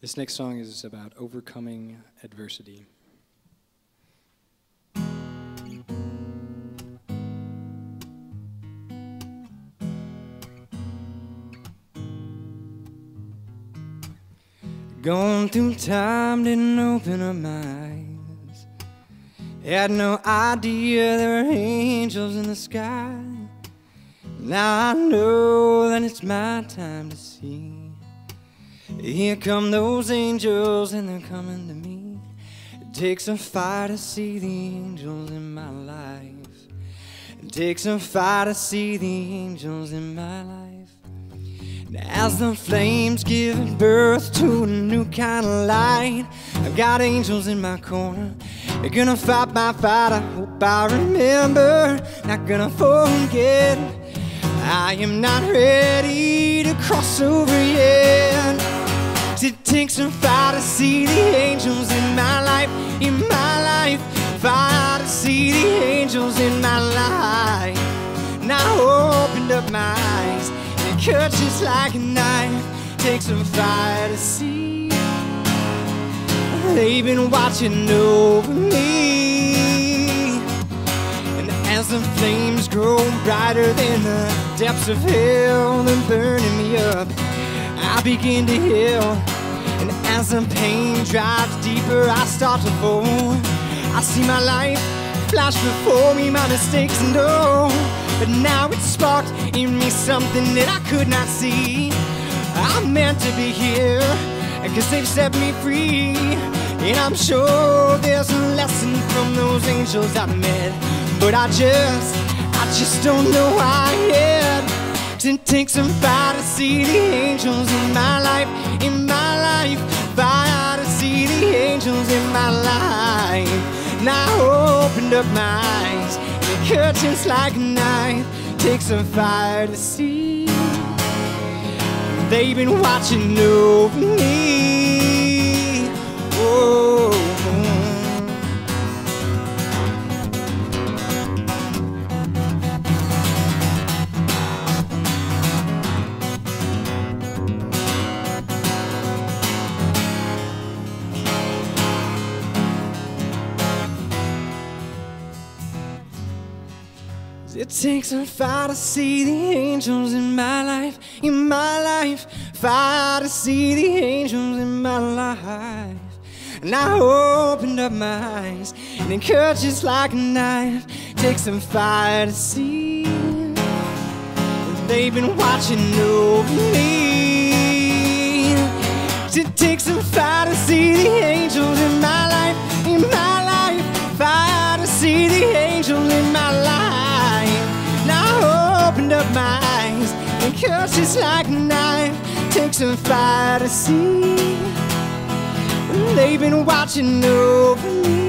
This next song is about overcoming adversity. Going through time didn't open up my eyes. Had no idea there were angels in the sky. Now I know that it's my time to see. Here come those angels and they're coming to me. It takes a fire to see the angels in my life. It takes a fire to see the angels in my life. And as the flames give birth to a new kind of light, I've got angels in my corner. They're gonna fight my fight. I hope I remember. Not gonna forget. I am not ready to cross over yet. It takes a fire to see the angels in my life, in my life. Fire to see the angels in my life. Now I opened up my eyes it cut just like a knife. Takes some fire to see. They've been watching over me. And as the flames grow brighter than the depths of hell, they're burning me up. I begin to heal. As the pain drives deeper, I start to fall. I see my life flash before me, my mistakes and all. But now it's sparked in me something that I could not see. I'm meant to be here, cause they've set me free. And I'm sure there's a lesson from those angels I met. But I just, I just don't know why yet. Cause it takes some fire to see the angels in my life, in my life. My life. Now I opened up my eyes curtains like a knife takes a fire to see. They've been watching over me. It takes a fire to see the angels in my life, in my life. Fire to see the angels in my life. And I opened up my eyes, and it cut just like a knife. Takes some fire to see. They've been watching over me. It takes some fire to see the angels in my life, cut just like a knife. Takes some fire to see. They've been watching over me.